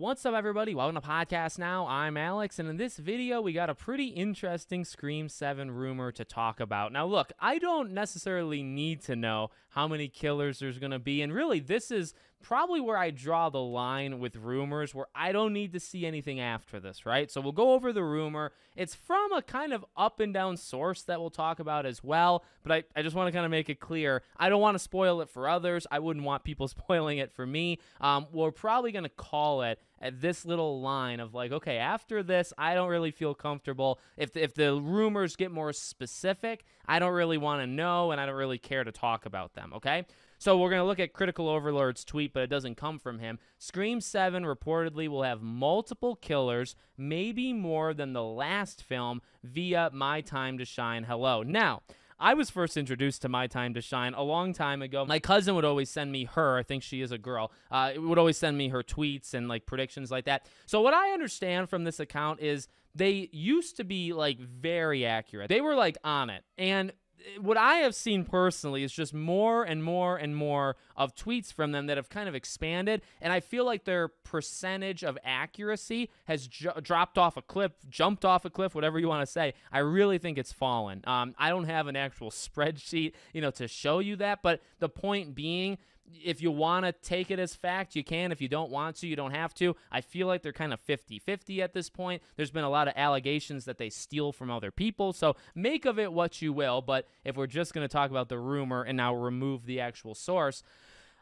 What's up, everybody? Welcome to Podcast Now. I'm Alex, and in this video, we got a pretty interesting Scream 7 rumor to talk about. Now, look, I don't necessarily need to know how many killers there's going to be, and really, this is probably where I draw the line with rumors where I don't need to see anything after this, right? So we'll go over the rumor. It's from a kind of up and down source that we'll talk about as well, but I, I just want to kind of make it clear. I don't want to spoil it for others. I wouldn't want people spoiling it for me. Um, we're probably going to call it at this little line of like, okay, after this, I don't really feel comfortable. If the, if the rumors get more specific, I don't really want to know, and I don't really care to talk about them. Okay. So we're going to look at Critical Overlord's tweet, but it doesn't come from him. Scream 7 reportedly will have multiple killers, maybe more than the last film, via My Time to Shine Hello. Now, I was first introduced to My Time to Shine a long time ago. My cousin would always send me her, I think she is a girl, uh, would always send me her tweets and like predictions like that. So, what I understand from this account is they used to be like very accurate. They were like on it. And what I have seen personally is just more and more and more of tweets from them that have kind of expanded, and I feel like their percentage of accuracy has dropped off a cliff, jumped off a cliff, whatever you want to say. I really think it's fallen. Um, I don't have an actual spreadsheet, you know, to show you that, but the point being, if you want to take it as fact, you can. If you don't want to, you don't have to. I feel like they're kind of 50 50 at this point. There's been a lot of allegations that they steal from other people. So make of it what you will. But if we're just going to talk about the rumor and now remove the actual source,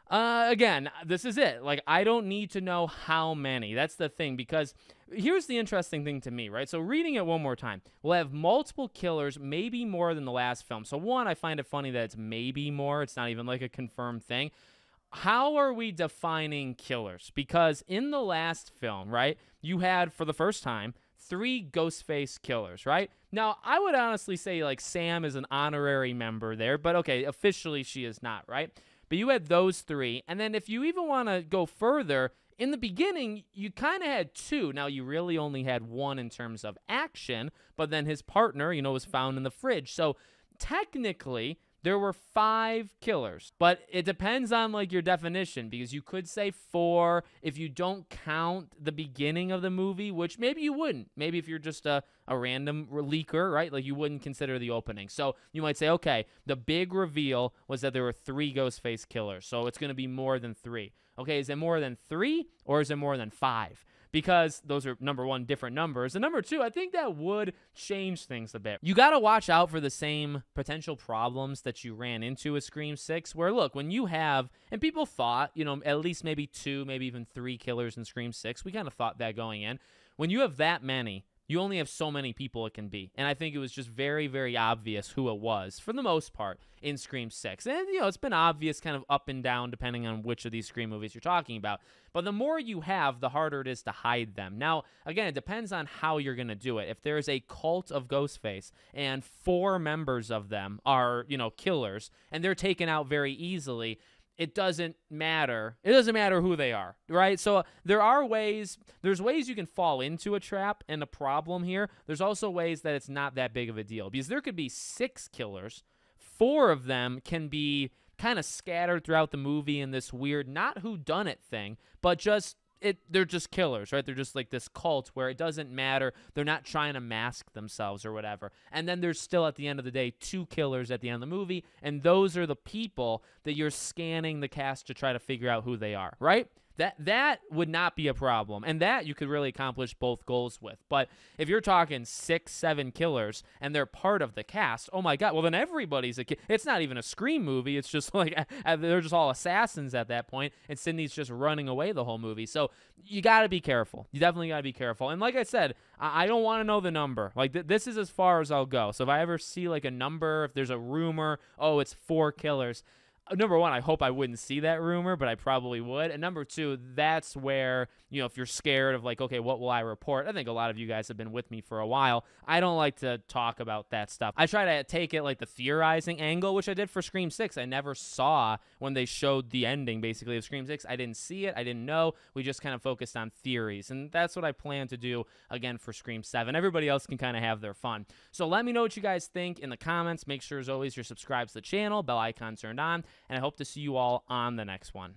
uh, again, this is it. Like, I don't need to know how many. That's the thing, because here's the interesting thing to me, right? So, reading it one more time, we'll have multiple killers, maybe more than the last film. So, one, I find it funny that it's maybe more. It's not even like a confirmed thing how are we defining killers? Because in the last film, right, you had for the first time three Ghostface killers, right? Now, I would honestly say like Sam is an honorary member there, but okay, officially she is not, right? But you had those three. And then if you even want to go further, in the beginning, you kind of had two. Now, you really only had one in terms of action, but then his partner, you know, was found in the fridge. So technically, there were five killers, but it depends on like your definition because you could say four if you don't count the beginning of the movie, which maybe you wouldn't. Maybe if you're just a, a random leaker, right? Like you wouldn't consider the opening. So you might say, okay, the big reveal was that there were three Ghostface killers. So it's going to be more than three. Okay, is it more than three or is it more than five? Because those are number one different numbers. And number two i think that would change things a bit. You got to watch out for the same potential problems that you ran into with scream 6 where look when you have and people thought you know at least maybe two maybe even three killers in scream 6 we kind of thought that going in. When you have that many you only have so many people it can be. And I think it was just very, very obvious who it was for the most part in Scream 6. And, you know, it's been obvious kind of up and down depending on which of these Scream movies you're talking about. But the more you have, the harder it is to hide them. Now, again, it depends on how you're going to do it. If there's a cult of Ghostface and four members of them are, you know, killers and they're taken out very easily, it doesn't matter. It doesn't matter who they are, right? So uh, there are ways, there's ways you can fall into a trap and a problem here. There's also ways that it's not that big of a deal because there could be six killers. Four of them can be kind of scattered throughout the movie in this weird, not who done it thing, but just it they're just killers, right? They're just like this cult where it doesn't matter. They're not trying to mask themselves or whatever. And then there's still at the end of the day two killers at the end of the movie, and those are the people that you're scanning the cast to try to figure out who they are, right? That that would not be a problem, and that you could really accomplish both goals with. But if you're talking six, seven killers and they're part of the cast, oh my god! Well, then everybody's a kid. It's not even a scream movie. It's just like uh, uh, they're just all assassins at that point, and Sidney's just running away the whole movie. So you got to be careful. You definitely got to be careful. And like I said, I, I don't want to know the number. Like th- this is as far as I'll go. So if I ever see like a number, if there's a rumor, oh, it's four killers Uh, number one, I hope I wouldn't see that rumor, but I probably would. And number two, that's where, you know, if you're scared of like, okay, what will I report? I think a lot of you guys have been with me for a while. I don't like to talk about that stuff. I try to take it like the theorizing angle, which I did for Scream 6. I never saw when they showed the ending basically of Scream 6. I didn't see it. I didn't know. We just kind of focused on theories. And that's what I plan to do again for Scream 7. Everybody else can kind of have their fun. So let me know what you guys think in the comments. Make sure, as always, you're subscribed to the channel, bell icon turned on and I hope to see you all on the next one.